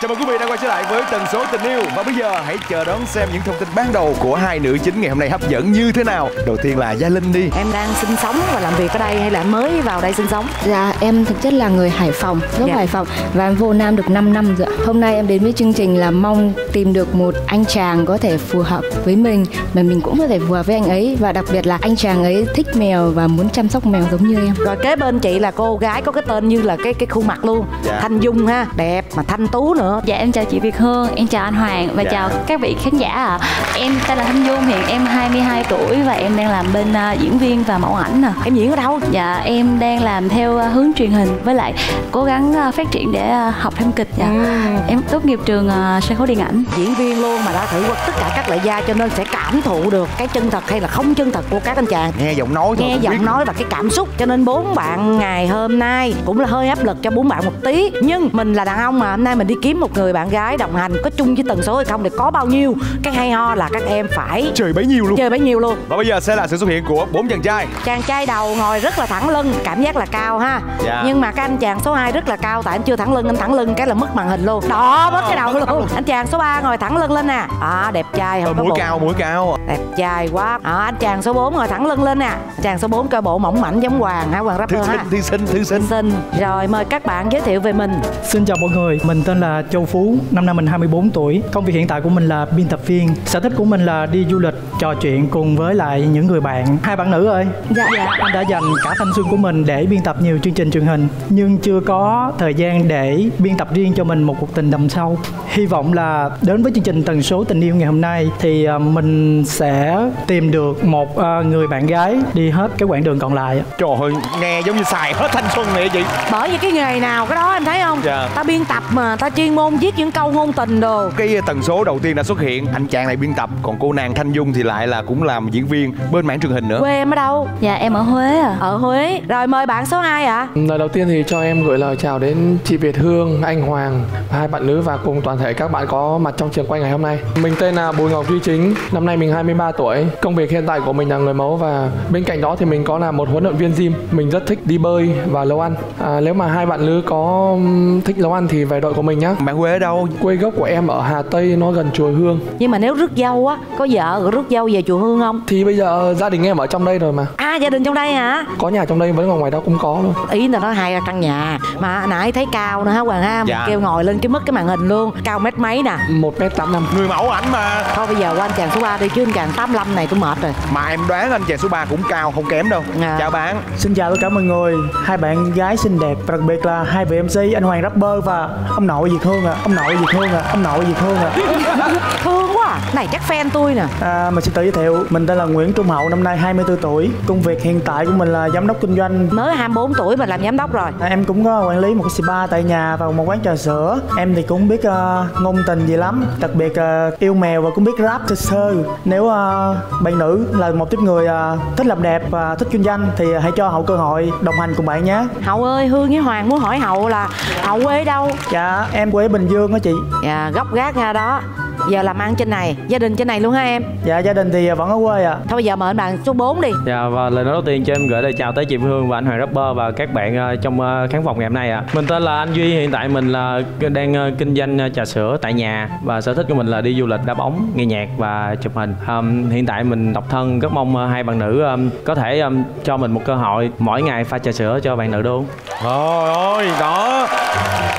Chào mừng quý vị đã quay trở lại với tần số tình yêu và bây giờ hãy chờ đón xem những thông tin ban đầu của hai nữ chính ngày hôm nay hấp dẫn như thế nào. Đầu tiên là Gia Linh đi. Em đang sinh sống và làm việc ở đây hay là mới vào đây sinh sống? Dạ em thực chất là người Hải Phòng, gốc Dạ. Hải Phòng và em vô Nam được 5 năm rồi. ạ. Hôm nay em đến với chương trình là mong tìm được một anh chàng có thể phù hợp với mình mà mình cũng có thể phù hợp với anh ấy và đặc biệt là anh chàng ấy thích mèo và muốn chăm sóc mèo giống như em. Rồi kế bên chị là cô gái có cái tên như là cái cái khuôn mặt luôn. Dạ. Thanh Dung ha, đẹp mà thanh tú nữa. Dạ em chào chị Việt Hương, em chào anh Hoàng và Dạ. chào các vị khán giả ạ. Em tên là Thanh Dung, hiện em 22 tuổi và em đang làm bên à, diễn viên và mẫu ảnh nè. Em diễn ở đâu? Dạ em đang làm theo à, hướng truyền hình với lại cố gắng à, phát triển để à, học thêm kịch dạ. Em tốt nghiệp trường à, sân khấu điện ảnh. Diễn viên luôn mà đã thử qua tất cả các loại da cho nên sẽ cảm thụ được cái chân thật hay là không chân thật của các anh chàng. Nghe giọng nói thôi nghe giọng biết. nói và cái cảm xúc cho nên bốn bạn ngày hôm nay cũng là hơi áp lực cho bốn bạn một tí nhưng mình là đàn ông mà hôm nay mình đi kiếm một người bạn gái đồng hành có chung với tần số hay không thì có bao nhiêu cái hay ho là các em phải Trời bấy nhiêu luôn. chơi bấy nhiêu luôn. Và bây giờ sẽ là sự xuất hiện của bốn chàng trai. chàng trai đầu ngồi rất là thẳng lưng cảm giác là cao ha. Dạ. nhưng mà cái anh chàng số 2 rất là cao tại anh chưa thẳng lưng anh thẳng lưng cái là mất màn hình luôn. Đó mất cái đầu luôn. anh chàng số 3 ngồi thẳng lưng lên nè. À đẹp trai Ờ, không có mũi cao, mũi cao. đẹp trai quá. À, anh chàng số 4 ngồi thẳng lưng lên nè. Chàng số 4 cơ bộ mỏng mảnh giống hoàng hả hoàng Thư rapper sinh, ha? thư sinh, thư sinh. rồi mời các bạn giới thiệu về mình. Xin chào mọi người, mình tên là Châu Phú, năm nay mình 24 tuổi. Công việc hiện tại của mình là biên tập viên. Sở thích của mình là đi du lịch, trò chuyện cùng với lại những người bạn. Hai bạn nữ ơi. Dạ. Anh đã dành cả thanh xuân của mình để biên tập nhiều chương trình truyền hình, nhưng chưa có thời gian để biên tập riêng cho mình một cuộc tình đầm sâu. Hy vọng là đến với chương trình tần số tình yêu ngày hôm nay thì à, mình sẽ tìm được một à, người bạn gái đi hết cái quãng đường còn lại. Trời ơi, nghe giống như xài hết thanh xuân này vậy chị. bởi vì cái nghề nào cái đó em thấy không Dạ. ta biên tập mà ta chuyên môn viết những câu ngôn tình đồ Cái tần số đầu tiên đã xuất hiện, anh chàng này biên tập, còn cô nàng Thanh Dung thì lại là cũng làm diễn viên bên mảng truyền hình nữa. quê em ở đâu Dạ em ở Huế à. ở huế rồi mời bạn số 2 ạ Lời đầu tiên thì cho em gửi lời chào đến chị Việt Hương, anh Hoàng, hai bạn nữ và cùng toàn thể các bạn có mặt trong trường quay ngày hôm nay. Mình tên là Bùi Ngọc Duy Chính, năm nay mình 23 tuổi. Công việc hiện tại của mình là người mẫu và bên cạnh đó thì mình có là một huấn luyện viên gym. Mình rất thích đi bơi và nấu ăn. À, nếu mà hai bạn nữ có thích nấu ăn thì về đội của mình nhá. Bạn quê ở đâu? Quê gốc của em ở Hà Tây, nó gần chùa Hương. nhưng mà nếu rước dâu á có vợ rước dâu về chùa hương không Thì bây giờ gia đình em ở trong đây rồi mà. à gia đình trong đây hả Có nhà trong đây vẫn còn ngoài đó cũng có luôn. ý là nó hai căn nhà mà nãy thấy cao nữa hả hoàng ha Dạ. kêu ngồi lên cái mất cái màn hình luôn cao mét mấy nè 1m85. Người mẫu ảnh mà. thôi bây giờ qua anh chàng số 3 đi chứ anh chàng 85 này tôi mệt rồi Mà em đoán anh chàng số 3 cũng cao không kém đâu. Dạ. Chào bạn. Xin chào tất cả mọi người, hai bạn gái xinh đẹp, đặc biệt là hai vị MC anh Hoàng rapper và ông nội Việt Hương à, ông nội Việt Hương à, ông nội Việt Hương à. thương quá à. này chắc fan tôi nè à mình xin tự giới thiệu, mình tên là Nguyễn Trung Hậu, năm nay 24 tuổi. Công việc hiện tại của mình là giám đốc kinh doanh. mới 24 tuổi mà làm giám đốc rồi À, em cũng có quản lý một cái spa tại nhà và một quán trà sữa. Em thì cũng biết ờ, ngôn tình gì lắm, đặc biệt ờ, yêu mèo và cũng biết rap sơ sơ. Nếu ờ, bạn nữ là một tiếp người ờ, thích làm đẹp và thích kinh doanh thì hãy cho Hậu cơ hội đồng hành cùng bạn nhé. hậu ơi hương với hoàng muốn hỏi hậu là hậu quê đâu Dạ, em quê Bình Dương á chị. dạ, gốc gác ra đó giờ làm ăn trên này gia đình trên này luôn ha em Dạ gia đình thì vẫn ở quê ạ. thôi bây giờ mời anh bạn số 4 đi Dạ và lời nói đầu tiên cho em gửi lời chào tới chị Phương và anh Hoàng Rapper và các bạn ờ, trong ờ, khán phòng ngày hôm nay ạ. Mình tên là anh Duy, hiện tại mình là đang ờ, kinh doanh trà sữa tại nhà và sở thích của mình là đi du lịch, đá bóng, nghe nhạc và chụp hình. Ờm, hiện tại mình độc thân, rất mong hai bạn nữ ờm, có thể ờm, cho mình một cơ hội mỗi ngày pha trà sữa cho bạn nữ đúng. Trời ơi, đó.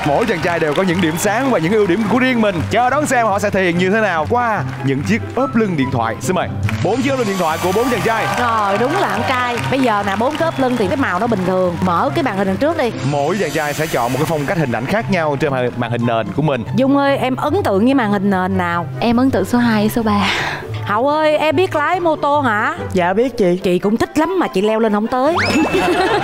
Mỗi chàng trai đều có những điểm sáng và những ưu điểm của riêng mình. Chờ đón xem họ sẽ thể hiện như thế nào qua những chiếc ốp lưng điện thoại. Xin mời. Bốn chiếc ốp lưng điện thoại của bốn chàng trai. rồi đúng là anh trai bây giờ nè bốn cớp lưng thì cái màu nó bình thường mở cái màn hình đằng trước đi Mỗi chàng trai sẽ chọn một cái phong cách hình ảnh khác nhau trên màn- màn hình nền của mình. dung ơi em ấn tượng với màn hình nền nào Em ấn tượng số 2 với số 3. Hậu ơi em biết lái mô tô hả? Dạ biết chị. chị cũng thích lắm mà chị leo lên không tới.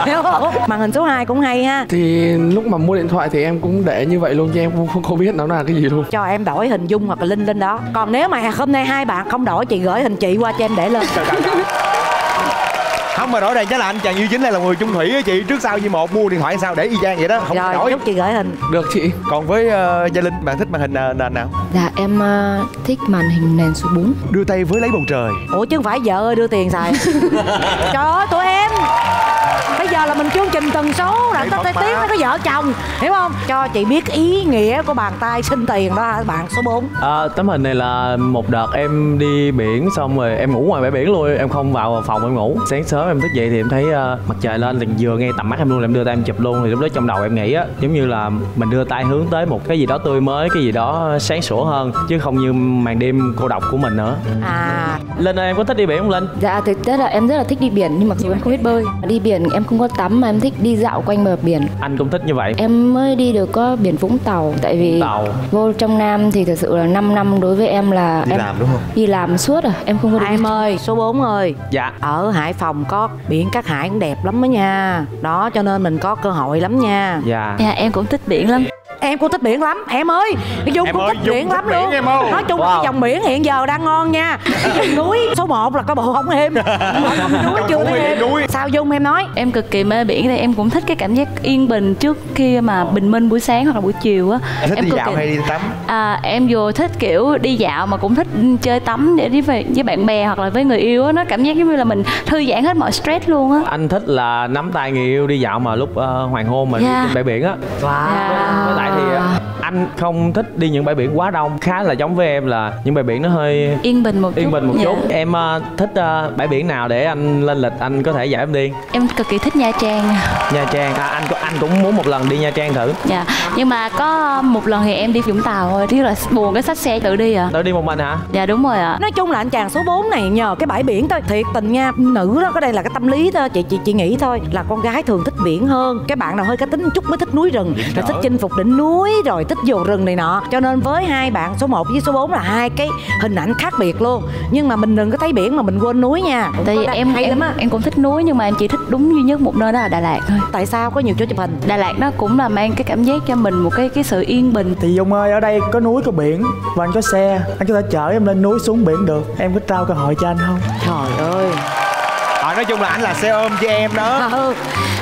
Hiểu không màn hình số 2 cũng hay ha. Thì lúc mà mua điện thoại thì em cũng để như vậy luôn chứ em cũng không, không biết nó là cái gì luôn. cho em đổi hình dung hoặc là linh lên đó. Còn nếu mà hôm nay hai bạn không đổi chị gửi hình chị qua cho em để lên Không mà rõ ràng chắc là anh chàng Duy Chính này là người chung thủy á chị. Trước sau như một mua điện thoại sao để y chang vậy đó. Không rồi đổi. chúc chị gửi hình. Được chị. Còn với uh, Gia Linh bạn thích màn hình uh, nền nào? Dạ em ờ, thích màn hình nền số 4. Đưa tay với lấy bầu trời. Ủa chứ không phải vợ ơi đưa tiền xài. Trời ơi tụi em giờ là mình chương trình tần số là Nghệ tới tiếng nó có vợ chồng hiểu không? Cho chị biết ý nghĩa của bàn tay xin tiền đó hả bạn số 4 À, tấm hình này là một đợt em đi biển xong rồi em ngủ ngoài bãi biển luôn em không vào phòng em ngủ. Sáng sớm em thức dậy thì em thấy ờ, mặt trời lên thì vừa ngay tầm mắt em luôn là em đưa tay em chụp luôn. Thì lúc đó trong đầu em nghĩ á giống như là mình đưa tay hướng tới một cái gì đó tươi mới cái gì đó sáng sủa hơn chứ không như màn đêm cô độc của mình nữa. À. Linh ơi em có thích đi biển không linh? Dạ thực chất là em rất là thích đi biển nhưng mặc dù em không biết bơi. Đi biển em không có tắm mà em thích đi dạo quanh bờ biển. Anh cũng thích như vậy. Em mới đi được có biển Vũng Tàu Tại vì Tàu. vô trong Nam thì thực sự là 5 năm đối với em là Đi em làm đúng không? Đi làm suốt à Em không có được em ơi số 4 ơi. Dạ. Ở Hải Phòng có biển Cát Hải cũng đẹp lắm đó nha. Đó cho nên mình có cơ hội lắm nha. Dạ. Dạ em cũng thích biển lắm em cũng thích biển lắm. Em ơi dung Em cũng ơi, thích Dung biển thích lắm biển luôn. em ơi. nói chung là Wow. cái dòng biển hiện giờ đang ngon nha. Núi số 1 là có bộ không êm Vùng núi chưa thấy núi. sao dung em nói? Em cực kỳ mê biển thì em cũng thích cái cảm giác yên bình trước khi mà bình minh buổi sáng hoặc là buổi chiều á. Em thích đi cực dạo kỳ- hay đi tắm? À, em vừa thích kiểu đi dạo mà cũng thích chơi tắm để đi về với bạn bè hoặc là với người yêu á. Nó cảm giác giống như là mình thư giãn hết mọi stress luôn á. Anh thích là nắm tay người yêu đi dạo mà lúc ờ, hoàng hôn mà đi Dạ. trên bãi biển á. Với lại thì ờ, anh không thích đi những bãi biển quá đông. Khá là giống với em là những bãi biển nó hơi yên bình một chút yên bình một Dạ. chút. Em ờ, thích ờ, bãi biển nào để anh lên lịch anh có thể dẫn em đi? Em cực kỳ thích nha trang. Nha trang. À, anh có- anh cũng muốn một lần đi nha trang thử. Dạ nhưng mà có một lần thì em đi vũng tàu thôi chứ là buồn cái xách xe tự đi à. Tới đi một mình hả? Dạ đúng rồi ạ. Nói chung là anh chàng số 4 này nhờ cái bãi biển thôi. Thiệt tình nha nữ đó cái đây là cái tâm lý thôi. Chị chị chị nghĩ thôi là con gái thường thích biển hơn. Cái bạn nào hơi cá tính một chút mới thích núi rừng. Rồi thích chinh phục đỉnh núi rồi thích vô rừng này nọ. Cho nên với hai bạn số 1 với số 4 là hai cái hình ảnh khác biệt luôn. Nhưng mà mình đừng có thấy biển mà mình quên núi nha. Tại vì em hay em lắm á. em cũng thích núi nhưng mà em chỉ thích đúng duy nhất một nơi đó là đà lạt thôi. Tại sao? Có nhiều chỗ chụp hình. Đà lạt nó cũng là mang cái cảm giác cho mình một cái cái sự yên bình. Thì Dung ơi, ở đây có núi có biển và anh có xe. Anh có thể chở em lên núi xuống biển được. Em có trao cơ hội cho anh không? trời ơi. À, nói chung là anh là xe ôm cho em đó. Ừ.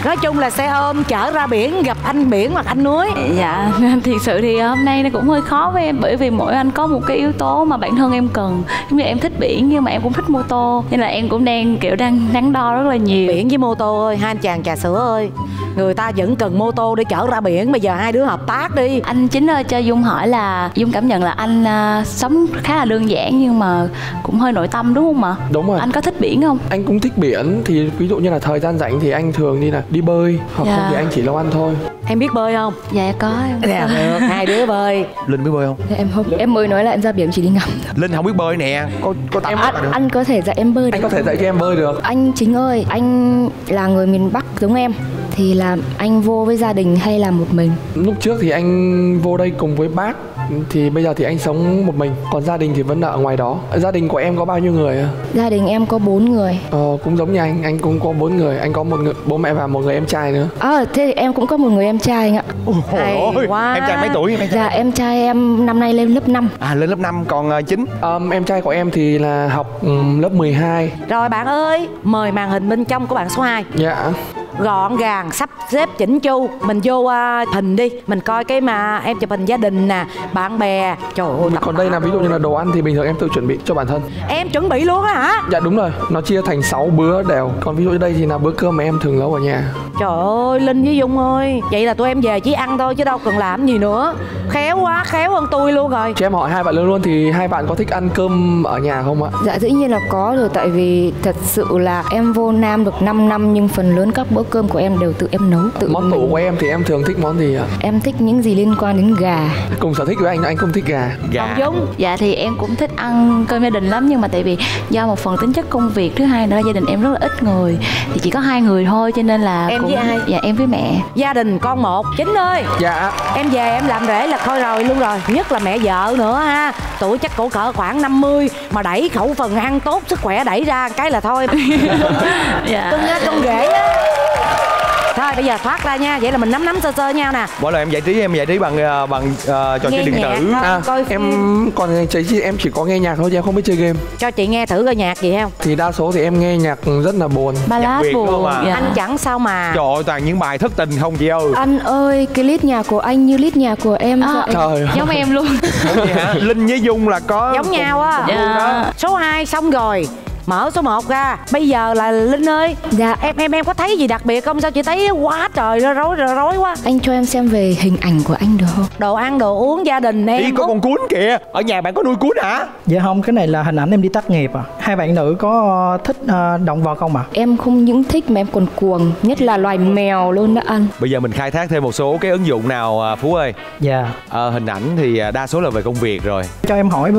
nói chung là xe ôm chở ra biển gặp anh biển hoặc anh núi Dạ, thiệt sự thì hôm nay nó cũng hơi khó với em bởi vì mỗi anh có một cái yếu tố mà bản thân em cần. Giống như em thích biển nhưng mà em cũng thích mô tô, nên là em cũng đang kiểu đang đắn đo rất là nhiều. biển với mô tô ơi hai anh chàng trà sữa ơi người ta vẫn cần mô tô để chở ra biển bây giờ hai đứa hợp tác đi Anh chính ơi cho Dung hỏi là Dung cảm nhận là anh à, sống khá là đơn giản nhưng mà cũng hơi nội tâm đúng không ạ? Đúng rồi. Anh có thích biển không? Anh cũng thích biển thì ví dụ như là thời gian rảnh thì anh thường đi là đi bơi hoặc Dạ. không thì anh chỉ nấu ăn thôi. em biết bơi không? Dạ có. Em. nè được hai đứa bơi. Linh biết bơi không? Dạ, Em không. Em mới nói là em ra biển chỉ đi ngắm linh không biết bơi nè. Có có tập Anh, là được anh có thể dạy em bơi Anh được. có thể dạy cho em bơi được. Anh chính ơi, anh là người miền Bắc giống em Thì là anh vô với gia đình hay là một mình? Lúc trước thì anh vô đây cùng với bác thì bây giờ thì anh sống một mình. Còn gia đình thì vẫn ở ngoài đó. Gia đình của em có bao nhiêu người? Gia đình em có bốn người. Ờ, cũng giống như anh. Anh cũng có bốn người. Anh có một người bố mẹ và một người em trai nữa. Ờ, thế thì em cũng có một người em trai anh ạ. Ôi ôi, quá. em trai mấy tuổi em trai Dạ, em trai em năm nay lên lớp 5 à lên lớp 5 còn uh, 9 Ờm, em trai của em thì là học ừm, lớp 12 rồi bạn ơi mời màn hình bên trong của bạn số 2 dạ gọn gàng sắp xếp chỉnh chu. Mình vô à, hình đi. Mình coi cái mà em chụp hình gia đình nè bạn bè. Trời ơi còn đây là ví dụ như là đồ ăn thì bình thường em tự chuẩn bị cho bản thân. Em chuẩn bị luôn á hả? Dạ đúng rồi. Nó chia thành 6 bữa đều. Còn ví dụ như đây thì là bữa cơm mà em thường nấu ở nhà trời ơi linh với dung ơi. Vậy là tụi em về chỉ ăn thôi chứ đâu cần làm gì nữa. Khéo quá khéo hơn tôi luôn rồi. Cho em hỏi hai bạn luôn luôn thì hai bạn có thích ăn cơm ở nhà không ạ? Dạ dĩ nhiên là có rồi. Tại vì thật sự là em vô Nam được 5 năm nhưng phần lớn các bữa cơm của em đều tự em nấu tự món tủ của em thì em thường thích món gì ạ? Em thích những gì liên quan đến gà. Cùng sở thích với anh anh không thích gà. Gà. Còn dung? Dạ thì em cũng thích ăn cơm gia đình lắm nhưng mà tại vì do một phần tính chất công việc thứ hai nữa là gia đình em rất là ít người. Thì chỉ có hai người thôi cho nên là Em cũng, với ai? Dạ em với mẹ. gia đình con một. Chính ơi. Dạ. Em về em làm rể là thôi rồi luôn rồi. Nhất là mẹ vợ nữa ha. Tuổi chắc cổ cỡ khoảng 50 mà đẩy khẩu phần ăn tốt sức khỏe đẩy ra cái là thôi. Dạ. cưng á cưng ghệ á thôi bây giờ thoát ra nha. Vậy là mình nắm nắm sơ sơ nhau nè. Mỗi lần em giải trí em giải trí bằng uh, bằng uh, trò chơi điện tử. thôi. à, coi em còn chơi em chỉ có nghe nhạc thôi chứ em không biết chơi game. Cho chị nghe thử coi nhạc gì không? Thì đa số thì em nghe nhạc rất là buồn. Ballad buồn. à. Dạ. anh chẳng sao mà. Trời ơi toàn những bài thất tình không chị ơi. Anh ơi cái list nhà của anh như list nhà của em À, vậy trời giống em luôn. Hả? Linh với dung là có giống nhau á. Dạ. số 2 xong rồi mở số 1 ra. Bây giờ là linh ơi. Dạ. em em em có thấy gì đặc biệt không? Sao chị thấy quá trời rối rối rối quá. Anh cho em xem về hình ảnh của anh được không? đồ ăn đồ uống gia đình em Đi có con cuốn kìa. Ở nhà bạn có nuôi cuốn hả? Dạ không, cái này là hình ảnh em đi tác nghiệp à. Hai bạn nữ có ờ, thích ờ, động vật không ạ? Em không những thích mà em còn cuồng Nhất là loài mèo luôn đó anh. Bây giờ mình khai thác thêm một số cái ứng dụng nào à, Phú ơi? Dạ. Ờ, Hình ảnh thì à, đa số là về công việc rồi. Cho em hỏi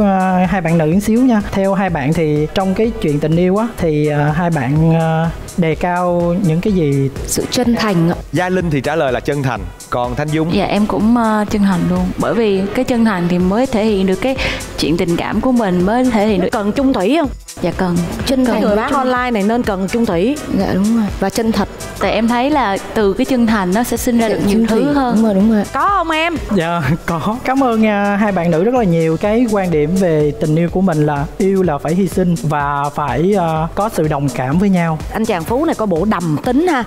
hai bạn nữ một xíu nha. Theo hai bạn thì trong cái chuyện tình yêu á Thì ờ, hai bạn ờ, đề cao những cái gì? Sự chân thành ạ. Gia Linh thì trả lời là chân thành Còn Thanh Dung? Dạ em cũng ờ, chân thành luôn. Bởi vì cái chân thành thì mới thể hiện được cái chuyện tình cảm của mình mới thể hiện được cần chung thủy không dạ cần Chân thành người bán online này nên cần chung thủy. Dạ đúng rồi. Và chân thật. Tại em thấy là từ cái chân thành nó sẽ sinh ra được nhiều thứ thủy. hơn. Đúng rồi đúng rồi. Có không em? Dạ có. Cảm ơn à, hai bạn nữ rất là nhiều. Cái quan điểm về tình yêu của mình là Yêu là phải hy sinh Và phải ờ, có sự đồng cảm với nhau. Anh chàng phú này có bộ đầm tính ha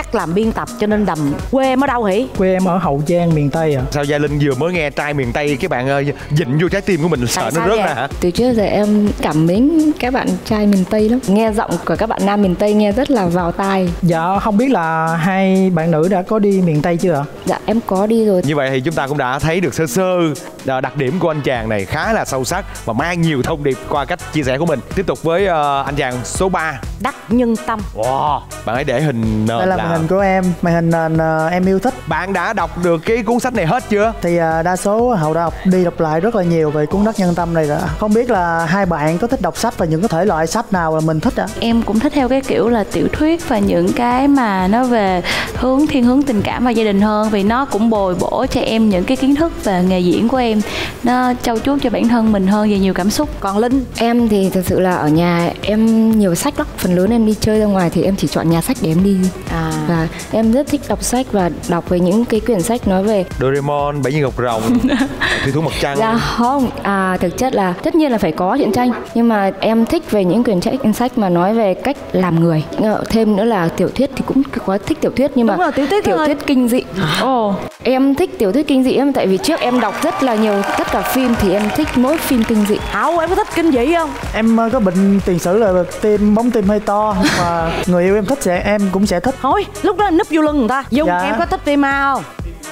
chắc làm biên tập cho nên đầm quê em ở đâu hỉ. Quê em ở Hậu Giang miền Tây à Sao Gia Linh vừa mới nghe trai miền Tây Các bạn ơi dịnh vô trái tim của mình Sợ Tại nó rớt ra hả? Từ trước giờ em cảm mến các bạn trai miền Tây lắm. Nghe giọng của các bạn nam miền Tây nghe rất là vào tai. Dạ không biết là hai bạn nữ đã có đi miền Tây chưa ạ? Dạ em có đi rồi. Như vậy thì chúng ta cũng đã thấy được sơ sơ đặc điểm của anh chàng này khá là sâu sắc và mang nhiều thông điệp qua cách chia sẻ của mình. Tiếp tục với ờ, anh chàng số 3. đắc nhân tâm Wow, bạn hãy để hình nền đây là là, màn hình của em màn hình nền ờ, em yêu thích Bạn đã đọc được cái cuốn sách này hết chưa? thì ờ, đa số hậu đã đọc đi đọc lại rất là nhiều về cuốn đất nhân tâm này rồi không biết là hai bạn có thích đọc sách và những cái thể loại sách nào là mình thích ạ em cũng thích theo cái kiểu là tiểu thuyết và những cái mà nó về hướng thiên hướng tình cảm và gia đình hơn vì nó cũng bồi bổ cho em những cái kiến thức về nghề diễn của em nó trau chuốt cho bản thân mình hơn về nhiều cảm xúc. Còn linh? Em thì thật sự là ở nhà em nhiều sách lắm. Phần lớn em đi chơi ra ngoài thì em chỉ chọn nhà sách để em đi. À. Và em rất thích đọc sách và đọc về những cái quyển sách nói về Doraemon, Bảy viên ngọc rồng, Thiên thú mặt trăng. Dạ không, à, thực chất là tất nhiên là phải có truyện tranh. Nhưng mà em thích về những quyển sách, sách mà nói về cách làm người. Thêm nữa là tiểu thuyết thì cũng có thích tiểu thuyết Nhưng mà Đúng rồi, tiểu thuyết tiểu thuyết kinh dị. Ồ Em thích tiểu thuyết kinh dị em tại vì trước em đọc rất là nhiều tất cả phim thì em thích mỗi phim kinh dị. Hậu em có thích kinh dị không? Em ờ, có bệnh tiền sử là tim bóng tim hơi to và người yêu em thích sẽ em cũng sẽ thích. Thôi lúc đó núp vô lưng người ta. Dung Dạ. em có thích phim ma không?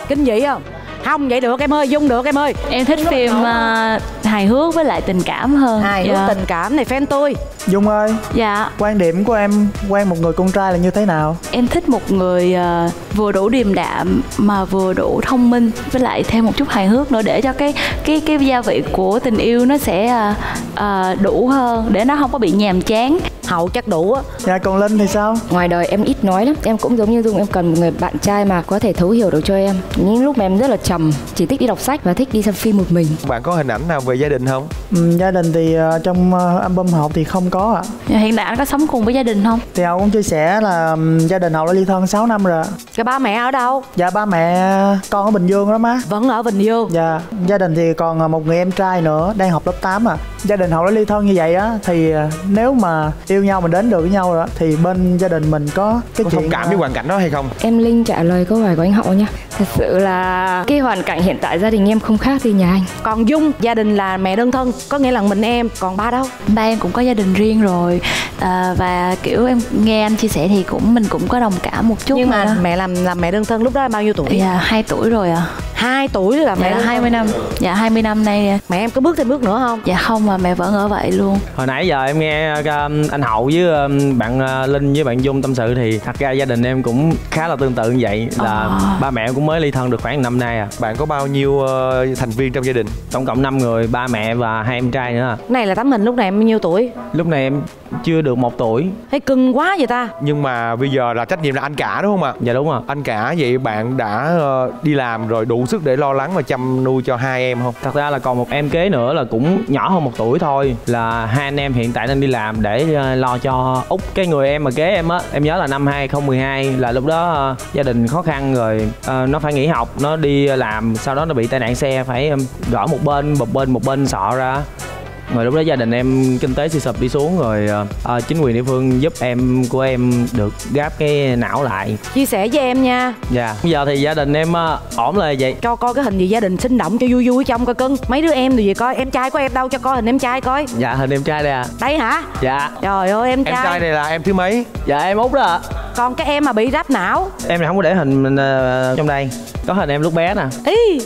Kinh dị không không vậy được em ơi dung được em ơi. Em thích phim ờ, hài hước với lại tình cảm hơn. Hài dạ. hước tình cảm này fan tôi. Dung ơi dạ. quan điểm của em quen một người con trai là như thế nào? Em thích một người ờ, vừa đủ điềm đạm mà vừa đủ thông minh với lại thêm một chút hài hước nữa để cho cái cái cái gia vị của tình yêu nó sẽ ờ, ờ, đủ hơn để nó không có bị nhàm chán hậu chắc đủ á. Dạ còn linh thì sao? Ngoài đời em ít nói lắm Em cũng giống như Dung Em cần một người bạn trai mà có thể thấu hiểu được cho em. Những lúc mà em rất là trầm Chỉ thích đi đọc sách và thích đi xem phim một mình. Bạn có hình ảnh nào về gia đình không? ừ, gia đình thì ờ, trong ờ, album hậu thì không có ạ. Hiện tại anh có sống cùng với gia đình không? Thì hậu cũng chia sẻ là ừm, gia đình hậu đã ly thân 6 năm rồi cái ba mẹ ở đâu? Dạ ba mẹ con ở bình dương đó má vẫn ở bình dương? Dạ, gia đình thì còn ờ, một người em trai nữa đang học lớp 8 à. Gia đình hậu đã ly thân như vậy á thì ờ, nếu mà yêu nhau mình đến được với nhau rồi á thì bên gia đình mình có cái Có chuyện thông cảm ờ, với hoàn cảnh đó hay không? Em Linh trả lời câu hỏi của anh Hậu nha. Thật sự là cái hoàn cảnh hiện tại gia đình em không khác gì nhà anh. Còn dung gia đình là mẹ đơn thân có nghĩa là mình em còn ba đâu? Ba em cũng có gia đình riêng rồi à, và kiểu em nghe anh chia sẻ thì cũng mình cũng có đồng cảm một chút nhưng mà đó. mẹ làm làm mẹ đơn thân lúc đó em bao nhiêu tuổi? Dạ hai tuổi rồi à hai tuổi là mẹ dạ thân. 20 năm dạ 20 năm nay mẹ em có bước thêm bước nữa không dạ không mà mẹ vẫn ở vậy luôn hồi nãy giờ em nghe uh, anh hậu với um, bạn uh, linh với bạn dung tâm sự thì thật ra gia đình em cũng khá là tương tự như vậy là Ờ. ba mẹ cũng mới ly thân được khoảng năm nay à Bạn có bao nhiêu ờ, thành viên trong gia đình? tổng cộng 5 người ba mẹ và hai em trai nữa à. này là tấm hình lúc này em bao nhiêu tuổi lúc này em chưa được một tuổi thấy cưng quá vậy ta Nhưng mà bây giờ là trách nhiệm là anh cả đúng không ạ? dạ đúng rồi Anh cả vậy bạn đã ờ, đi làm rồi đủ sức để lo lắng và chăm nuôi cho hai em không? thật ra là còn một em kế nữa là cũng nhỏ hơn một tuổi thôi. Là hai anh em hiện tại đang đi làm để ờ, lo cho út, cái người em mà kế em á. Em nhớ là năm 2012 là lúc đó ờ, gia đình khó khăn rồi ờ, nó phải nghỉ học, nó đi làm, sau đó nó bị tai nạn xe, phải gỡ gõ một bên một bên một bên sọ ra rồi lúc đó gia đình em kinh tế suy sụp đi xuống rồi à, chính quyền địa phương giúp em của em được gáp cái não lại. Chia sẻ với em nha. Dạ. Bây giờ thì gia đình em uh, ổn là vậy. Cho coi cái hình gì gia đình sinh động cho vui vui trong coi cưng. Mấy đứa em thì gì coi em trai của em đâu cho coi hình em trai coi. Dạ hình em trai đây à. Đây hả? Dạ. Trời ơi em trai. em trai này là em thứ mấy? Dạ em út đó ạ còn cái em mà bị ráp não. Em này không có để hình mình uh, trong đây. Có hình em lúc bé nè.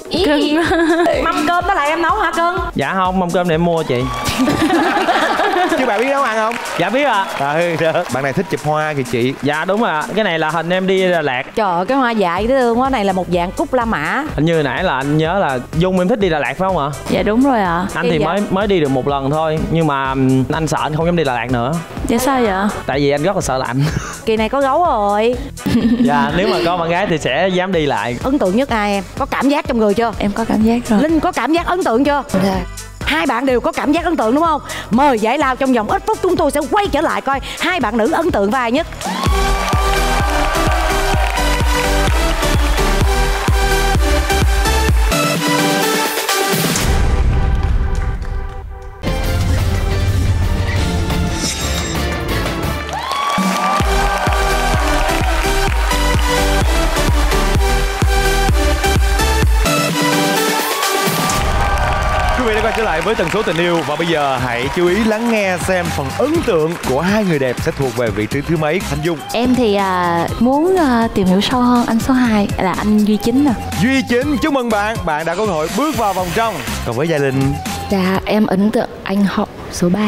Ý cưng. Mâm cơm đó là em nấu hả cưng? Dạ không mâm cơm này em mua chị. Chứ bạn biết nấu ăn không? Dạ biết ạ. À. ừ, bạn này thích chụp hoa kìa chị. Dạ đúng ạ. Cái này là hình em đi Đà Lạt trời ơi cái hoa dại đó thương quá này là một dạng cúc la mã. Hình như nãy là anh nhớ là dung em thích đi Đà Lạt phải không ạ? Dạ đúng rồi ạ. Anh thì dạ. mới mới đi được một lần thôi nhưng mà anh sợ anh không dám đi Đà Lạt nữa. Dạ sao vậy? Tại vì anh rất là sợ lạnh kỳ này có gấu rồi. Dạ nếu mà có bạn gái thì sẽ dám đi lại. Ấn tượng nhất ai em? Có cảm giác trong người chưa? Em có cảm giác rồi. Linh có cảm giác ấn tượng chưa? Dạ. Hai bạn đều có cảm giác ấn tượng đúng không? Mời giải lao trong vòng ít phút chúng tôi sẽ quay trở lại coi hai bạn nữ ấn tượng với ai nhất quay trở lại với tần số tình yêu. Và bây giờ hãy chú ý lắng nghe xem phần ấn tượng của hai người đẹp sẽ thuộc về vị trí thứ mấy. Thanh dung. Em thì à, muốn à, tìm hiểu sâu hơn anh số 2 là anh duy chính nè. Duy chính chúc mừng bạn. Bạn đã có cơ hội bước vào vòng trong. Còn với gia đình Dạ em ấn tượng anh họ số 3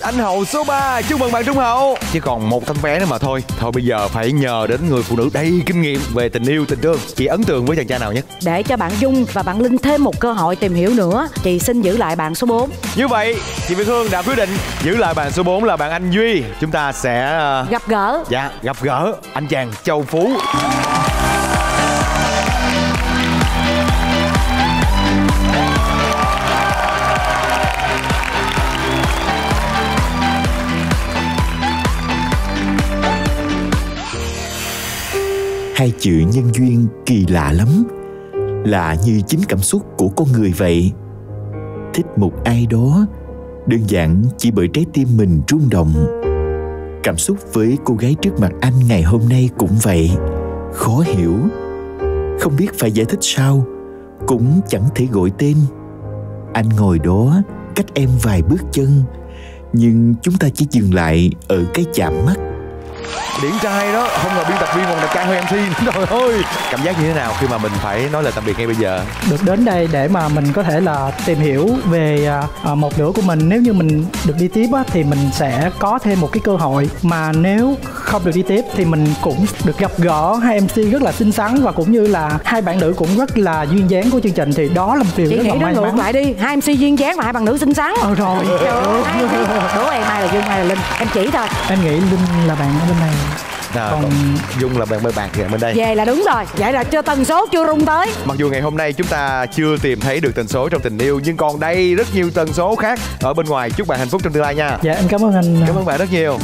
anh hậu số 3 chúc mừng bạn trung hậu. Chỉ còn một tấm vé nữa mà thôi. Thôi bây giờ phải nhờ đến người phụ nữ đầy kinh nghiệm về tình yêu tình thương. Chị ấn tượng với chàng trai nào nhất? Để cho bạn dung và bạn linh thêm một cơ hội tìm hiểu nữa chị xin giữ lại bạn số 4 như vậy chị Việt Hương đã quyết định giữ lại bạn số 4 là bạn anh Duy. Chúng ta sẽ ờ, gặp gỡ. Dạ gặp gỡ anh chàng Châu Phú hai chữ nhân duyên kỳ lạ lắm. Lạ như chính cảm xúc của con người vậy. Thích một ai đó, đơn giản chỉ bởi trái tim mình rung động. Cảm xúc với cô gái trước mặt anh ngày hôm nay cũng vậy. Khó hiểu. Không biết phải giải thích sao, cũng chẳng thể gọi tên. Anh ngồi đó, cách em vài bước chân, nhưng chúng ta chỉ dừng lại ở cái chạm mắt điển trai đó không ngờ biên tập viên còn đẹp trai hơn MC nữa trời ơi. Cảm giác như thế nào khi mà mình phải nói lời tạm biệt ngay bây giờ? Được đến đây để mà mình có thể là tìm hiểu về à, à, một nửa của mình. Nếu như mình được đi tiếp á, thì mình sẽ có thêm một cái cơ hội. Mà nếu không được đi tiếp thì mình cũng được gặp gỡ hai MC rất là xinh xắn và cũng như là hai bạn nữ cũng rất là duyên dáng của chương trình. Thì đó là một điều chị rất nghĩ là may mắn. lại đi. Hai mc duyên dáng và hai bạn nữ xinh xắn. Ờ rồi. Đố em ai là dung ai là linh? Em chỉ thôi. Em nghĩ linh là bạn bên này. À, Còn- còn dung là bạn bơi bạc kìa bên đây. Về là đúng rồi vậy là chưa tần số chưa rung tới. Mặc dù ngày hôm nay chúng ta chưa tìm thấy được tần số trong tình yêu nhưng còn đây rất nhiều tần số khác ở bên ngoài. Chúc bạn hạnh phúc trong tương lai nha. Dạ em cảm ơn anh. Cảm ơn bạn rất nhiều